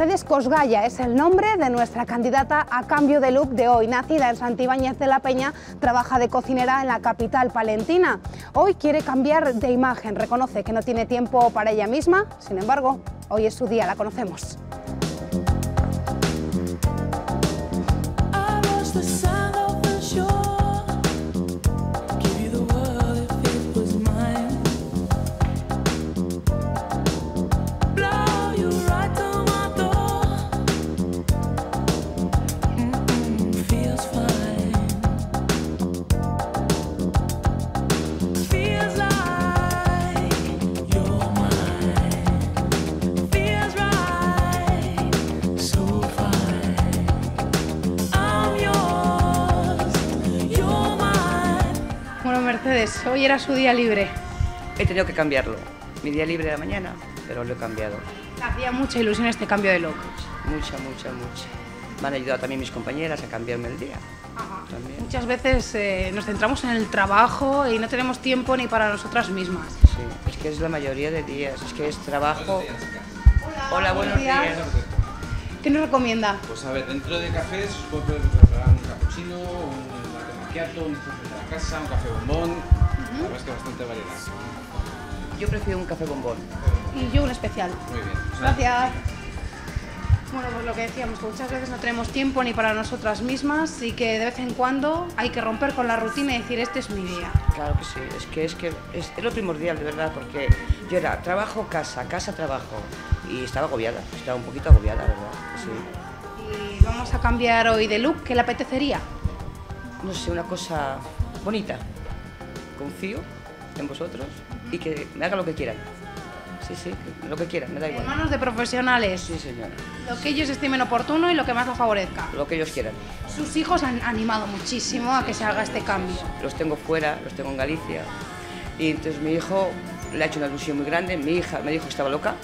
Mercedes Cosgaya es el nombre de nuestra candidata a cambio de look de hoy. Nacida en Santibáñez de la Peña, trabaja de cocinera en la capital palentina. Hoy quiere cambiar de imagen, reconoce que no tiene tiempo para ella misma, sin embargo, hoy es su día, la conocemos. Mercedes, hoy era su día libre. He tenido que cambiarlo. Mi día libre de la mañana, pero lo he cambiado. Hacía mucha ilusión este cambio de look. Mucha, mucha, mucha. Me han ayudado también mis compañeras a cambiarme el día. Muchas veces eh, nos centramos en el trabajo y no tenemos tiempo ni para nosotras mismas. Sí, es que es la mayoría de días, es que es trabajo. Hola, buenos, días. ¿Qué nos recomienda? Pues a ver, dentro de cafés puedo preparar un cappuccino, un macchiato, un café de la casa, un café bombón, la verdad es que bastante variedad. Yo prefiero un café bombón. Y yo un especial. Muy bien. Gracias. Bueno, pues lo que decíamos, que muchas veces no tenemos tiempo ni para nosotras mismas y que de vez en cuando hay que romper con la rutina y decir, este es mi día. Claro que sí, es que es, que es, lo primordial, de verdad, porque yo era trabajo, casa, casa, trabajo y estaba agobiada, estaba un poquito agobiada, ¿verdad? Sí. Y vamos a cambiar hoy de look, ¿qué le apetecería? No sé, una cosa bonita. Confío en vosotros y que me haga lo que quieran. Sí, sí, lo que quieran, me da igual. En manos de profesionales. Sí, señora. Lo que ellos estimen oportuno y lo que más los favorezca. Lo que ellos quieran. Sus hijos han animado muchísimo a que se haga este cambio. Los tengo fuera, los tengo en Galicia. Y entonces mi hijo le ha hecho una ilusión muy grande. Mi hija me dijo que estaba loca.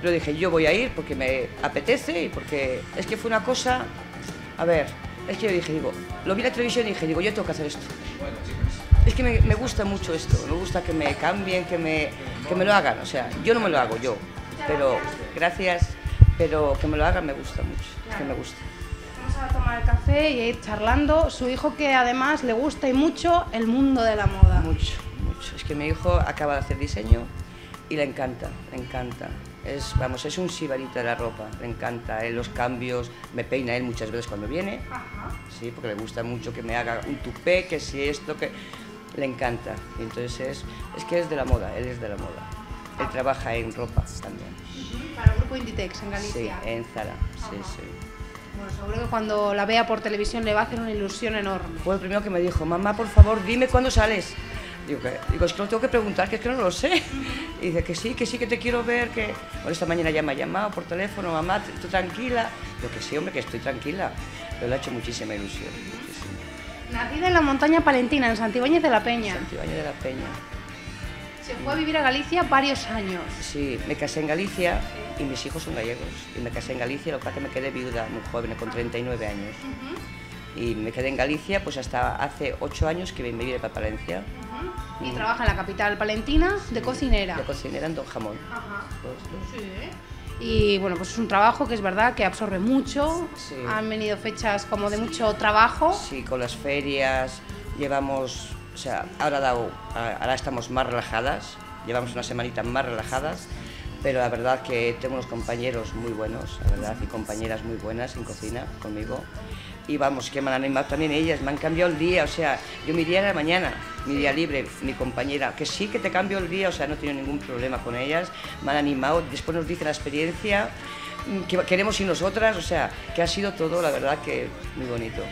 Pero dije, yo voy a ir porque me apetece y porque es que fue una cosa... A ver, es que yo dije, digo, lo vi en la televisión y dije, digo, yo tengo que hacer esto. Es que me, me, gusta mucho esto, me gusta que me cambien, que me, que me lo hagan. O sea, yo no me lo hago yo, pero gracias, pero que me lo hagan me gusta mucho, es que me gusta. Vamos a tomar el café y a ir charlando. Su hijo que además le gusta y mucho el mundo de la moda. Mucho, mucho. Es que mi hijo acaba de hacer diseño y le encanta, le encanta. Es, vamos, es un sibarita de la ropa, le encanta él los cambios, me peina él muchas veces cuando viene, sí, porque le gusta mucho que me haga un tupé, que si esto, que le encanta. entonces es, es que es de la moda, él es de la moda. Él trabaja en ropa también. Para el grupo Inditex en Galicia. Sí, en Zara, sí, sí. Bueno, seguro que cuando la vea por televisión le va a hacer una ilusión enorme. Fue el primero que me dijo, mamá, por favor, dime cuándo sales. Digo, que, digo, es que no tengo que preguntar, que es que no lo sé. Y dice que sí, que sí, que te quiero ver, que... Bueno, esta mañana ya me ha llamado por teléfono, mamá, ¿tú tranquila? Digo que sí, hombre, que estoy tranquila. Pero le ha hecho muchísima ilusión, muchísima. Nacida en la montaña palentina, en Santibáñez de la Peña. Santibáñez de la Peña. Se fue a vivir a Galicia varios años. Sí, me casé en Galicia y mis hijos son gallegos. Y me casé en Galicia, lo que pasa que me quedé viuda muy joven, con 39 años. Y me quedé en Galicia pues hasta hace 8 años que me vine para Palencia. Y trabaja en la capital palentina de cocinera. De cocinera en Don Jamón. Sí. Y bueno, pues es un trabajo que es verdad que absorbe mucho. Han venido fechas como de mucho trabajo. Sí, con las ferias llevamos, o sea, ahora, dado, ahora estamos más relajadas, llevamos una semanita más relajadas, pero la verdad que tengo unos compañeros muy buenos, la verdad, y compañeras muy buenas en cocina conmigo y vamos, que me han animado también ellas, me han cambiado el día, o sea, yo mi día era mañana, mi día libre, mi compañera, que sí que te cambio el día, o sea, no tengo ningún problema con ellas, me han animado, después nos dice la experiencia, mm, que queremos ir nosotras, o sea, que ha sido todo, la verdad, que muy bonito.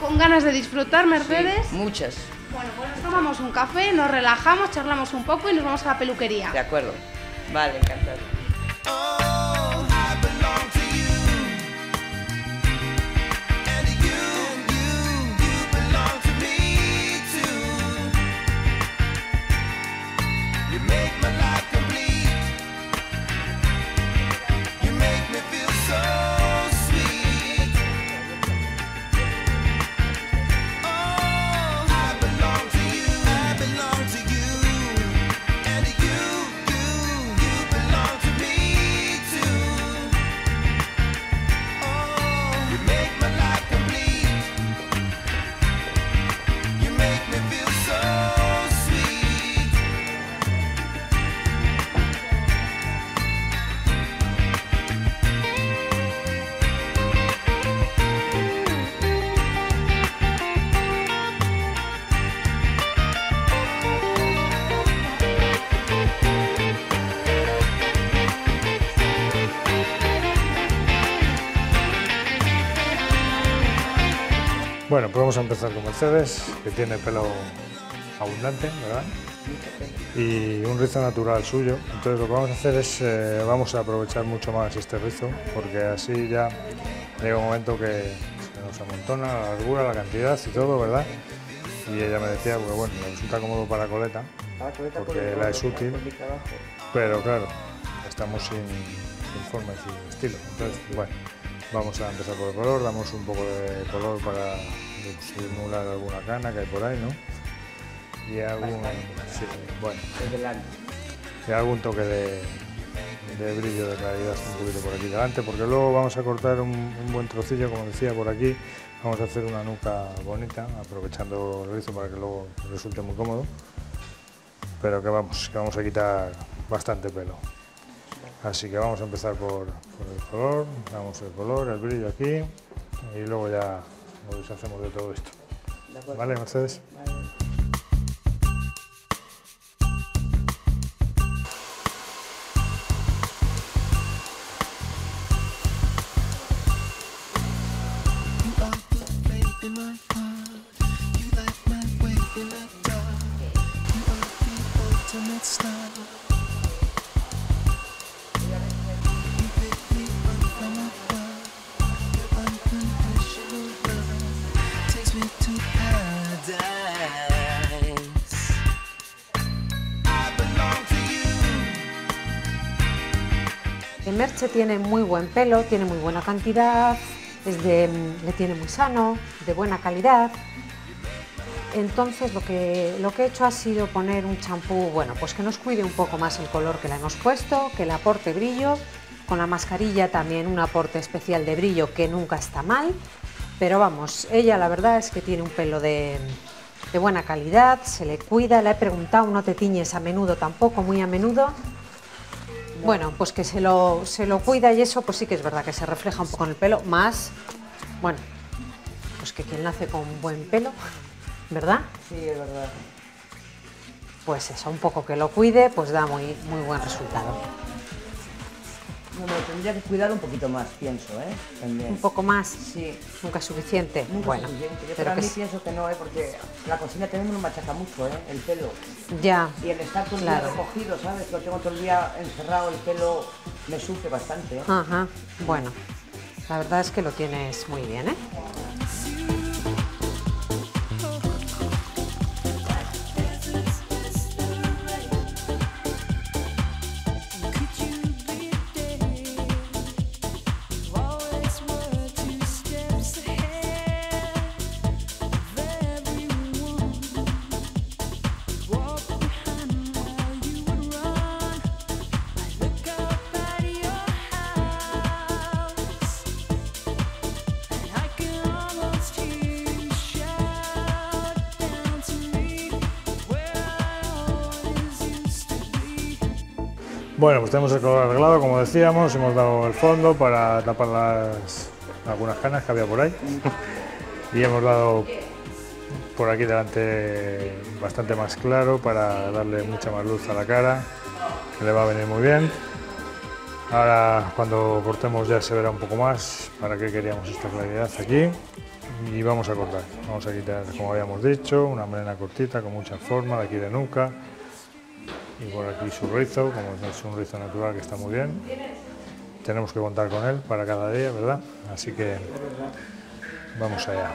¿Con ganas de disfrutar, Mercedes? muchas. Bueno, pues nos tomamos un café, nos relajamos, charlamos un poco y nos vamos a la peluquería. De acuerdo. Vale, encantado. Bueno, pues vamos a empezar con Mercedes, que tiene pelo abundante, ¿verdad? Y un rizo natural suyo. Entonces lo que vamos a hacer es, eh, vamos a aprovechar mucho más este rizo, porque así ya llega un momento que se nos amontona la largura, la cantidad y todo, ¿verdad? Y ella me decía, pues bueno, le resulta cómodo para coleta, porque la es útil, pero claro, estamos sin, sin forma y sin estilo. Entonces, bueno, vamos a empezar por el color, damos un poco de color para disimular alguna cana que hay por ahí, ¿no? Y algún, sí, bueno, y algún toque de, de brillo, de claridad un poquito por aquí delante, porque luego vamos a cortar un, un buen trocillo, como decía, por aquí. Vamos a hacer una nuca bonita, aprovechando el rizo para que luego resulte muy cómodo. Pero que vamos, que vamos a quitar bastante pelo. Así que vamos a empezar por, por el color, damos el color, el brillo aquí y luego ya nos deshacemos de todo esto. ¿Vale, Mercedes? Merche tiene muy buen pelo, tiene muy buena cantidad, mm, le tiene muy sano, de buena calidad. Entonces lo que, lo que he hecho ha sido poner un champú, bueno, pues que nos cuide un poco más el color que le hemos puesto, que le aporte brillo. Con la mascarilla también un aporte especial de brillo que nunca está mal. Pero vamos, ella la verdad es que tiene un pelo de, de buena calidad, se le cuida, le he preguntado, no te tiñes a menudo tampoco, muy a menudo. Bueno, pues que se lo, se lo cuida y eso, pues sí que es verdad que se refleja un poco en el pelo, más, bueno, pues que quien nace con buen pelo, ¿verdad? Sí, es verdad. Pues eso, un poco que lo cuide, pues da muy, muy buen resultado. Bueno, tendría que cuidar un poquito más, pienso, ¿eh? También. Un poco más, Sí. nunca es suficiente. Nunca bueno, suficiente. Yo pero para que mí sí. pienso que no, ¿eh? Porque la cocina también me machaca mucho, ¿eh? El pelo. ya, Y el estar todo el Claro. día recogido, ¿sabes? Lo tengo todo el día encerrado, el pelo me sufre bastante, ¿eh? ajá, bueno, la verdad es que lo tienes muy bien, ¿eh? Bueno, pues tenemos el color arreglado, como decíamos, hemos dado el fondo para tapar las, algunas canas que había por ahí y hemos dado por aquí delante bastante más claro para darle mucha más luz a la cara, que le va a venir muy bien. Ahora cuando cortemos ya se verá un poco más para qué queríamos esta claridad aquí y vamos a cortar. Vamos a quitar, como habíamos dicho, una melena cortita con mucha forma de aquí de nuca y por aquí su rizo, como es un rizo natural que está muy bien. Tenemos que contar con él para cada día, ¿verdad? Así que vamos allá.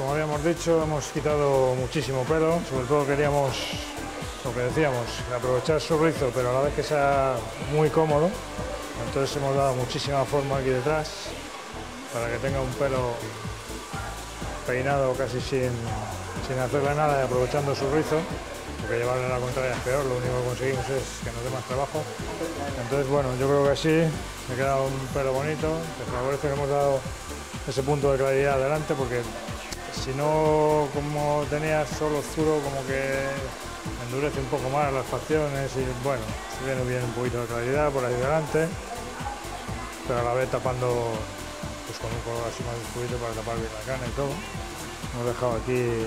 Como habíamos dicho, hemos quitado muchísimo pelo, sobre todo queríamos, lo que decíamos, aprovechar su rizo, pero a la vez que sea muy cómodo, Entonces hemos dado muchísima forma aquí detrás para que tenga un pelo peinado casi sin, sin hacerle nada y aprovechando su rizo, porque llevarle la contraria es peor, lo único que conseguimos es que nos dé más trabajo. Entonces bueno, yo creo que así me queda un pelo bonito, que favorece que hemos dado ese punto de claridad adelante, porque si no, como tenía solo oscuro, como que endurece un poco más las facciones y bueno, se viene bien un poquito de claridad por ahí delante, pero a la vez tapando pues con un color así más oscurito para tapar bien la cana y todo. Hemos dejado aquí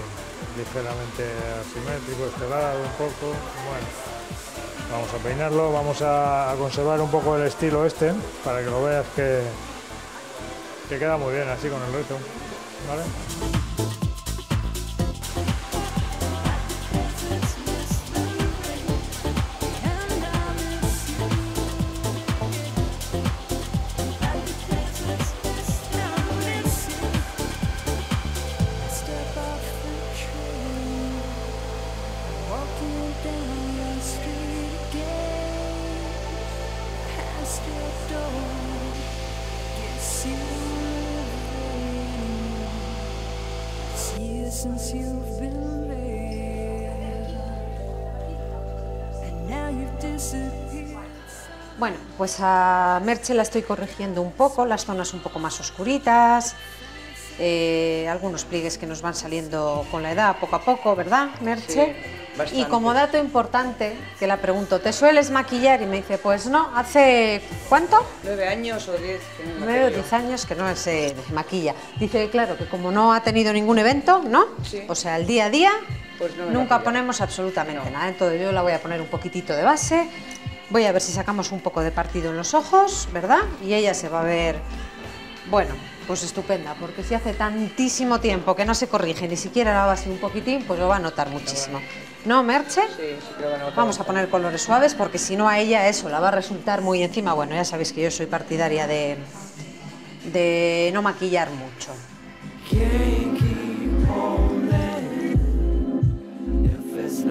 ligeramente asimétrico este lado un poco, bueno. Vamos a peinarlo, vamos a, a conservar un poco el estilo este para que lo veas que, que queda muy bien así con el reto. ¿vale? Bueno, pues a Merche la estoy corrigiendo un poco, las zonas un poco más oscuritas, eh, algunos pliegues que nos van saliendo con la edad poco a poco, ¿verdad, Merche? Sí, y como dato importante, que la pregunto, ¿te sueles maquillar? Y me dice, pues no, hace ¿cuánto? Nueve años o diez. Nueve o diez años que no se maquilla. Dice claro, que como no ha tenido ningún evento, ¿no? Sí. O sea, el día a día Pues no nunca ponemos absolutamente No. nada. Entonces yo la voy a poner un poquitito de base, voy a ver si sacamos un poco de partido en los ojos, ¿verdad? Y ella se va a ver, bueno, pues estupenda, porque si hace tantísimo tiempo que no se corrige ni siquiera la base un poquitín, pues lo va a notar muchísimo. ¿No, Merche? Sí, sí que lo van a notar Vamos a poner colores suaves porque si no a ella eso la va a resultar muy encima. Bueno, ya sabéis que yo soy partidaria de, de no maquillar mucho. Mercedes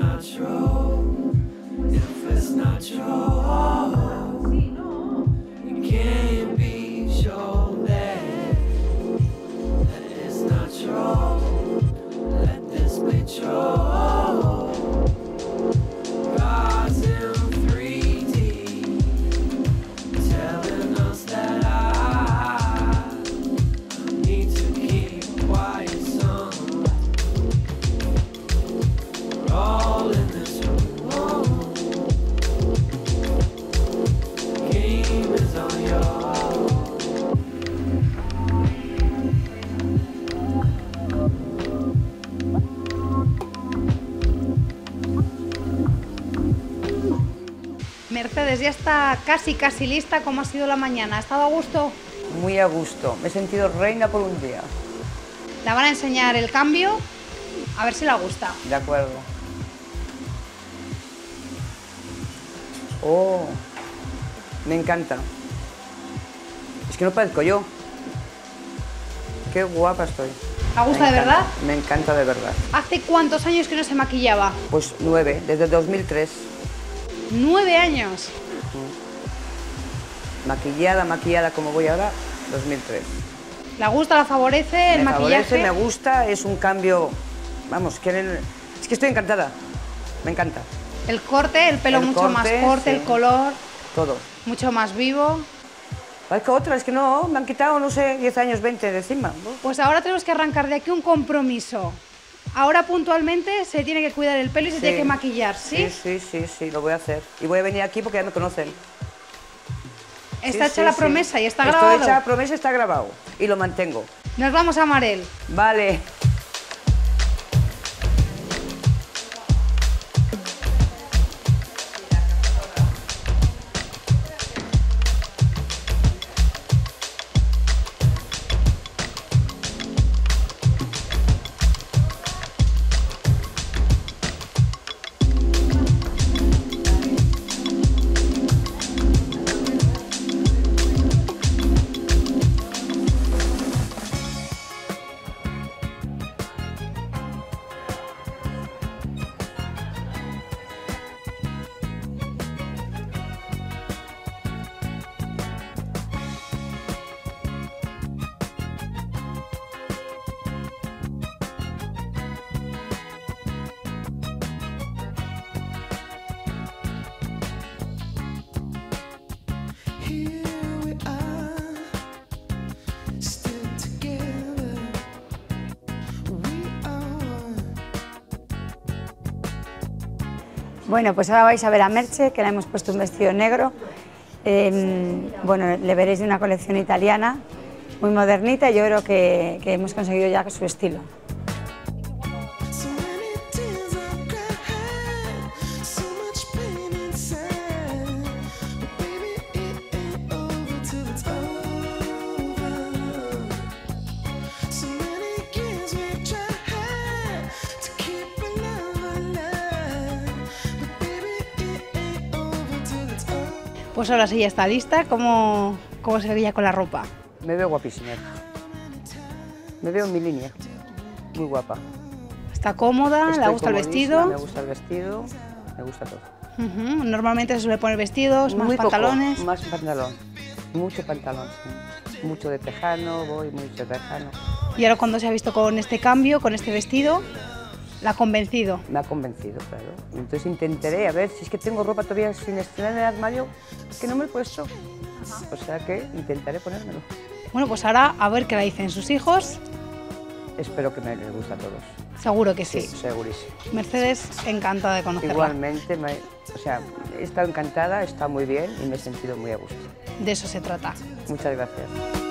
ya casi, casi lista. ¿Cómo ha sido la mañana? ¿Ha estado a gusto? Muy a gusto. Me he sentido reina por un día. La van a enseñar el cambio, a ver si la gusta. De acuerdo. Oh, me encanta. Es que no parezco yo. Qué guapa estoy. ¿La gusta de verdad? Me encanta de verdad. ¿Hace cuántos años que no se maquillaba? Pues nueve, desde 2003. Nueve años. Maquillada, maquillada como voy ahora, 2003. ¿La gusta, la favorece el me maquillaje? favorece, me gusta, es un cambio. Vamos, quieren. Es que estoy encantada. Me encanta. El corte, el pelo El mucho más corte, sí. el color Todo. mucho más vivo. Parezco otra, es que no, me han quitado, no sé, 10 años, 20 de encima. Pues ahora tenemos que arrancar de aquí un compromiso. Ahora puntualmente se tiene que cuidar el pelo y se Sí. tiene que maquillar, ¿sí? Sí, sí, sí, sí, lo voy a hacer. Y voy a venir aquí porque ya me conocen. Está hecha la promesa y está grabado. hecha la promesa, está grabado. Y lo mantengo. Nos vamos a Marel. Vale. Bueno, pues ahora vais a ver a Merche, que le hemos puesto un vestido negro. Eh, bueno, le veréis de una colección italiana, muy modernita, y yo creo que, que hemos conseguido ya su estilo. Pues ahora sí ya está lista, ¿cómo, cómo se veía con la ropa? Me veo guapísima. Me veo en mi línea. Muy guapa. ¿Está cómoda? ¿Le gusta el vestido? Me gusta el vestido, me gusta todo. Normalmente se suele poner vestidos, más poco, pantalones. más pantalón. Mucho pantalón, sí. Mucho de tejano, voy mucho de tejano. Y ahora cuando se ha visto con este cambio, con este vestido, la ha convencido. Me ha convencido, claro. Entonces intentaré a ver si es que tengo ropa todavía sin estrenar en el armario que no me he puesto. O sea que intentaré ponérmelo. Bueno, pues ahora a ver qué le dicen sus hijos. Espero que me les guste a todos. Seguro que sí. Segurísimo. Mercedes, encantada de conocerla. Igualmente, me- o sea, he estado encantada, está muy bien y me he sentido muy a gusto. De eso se trata. Muchas gracias.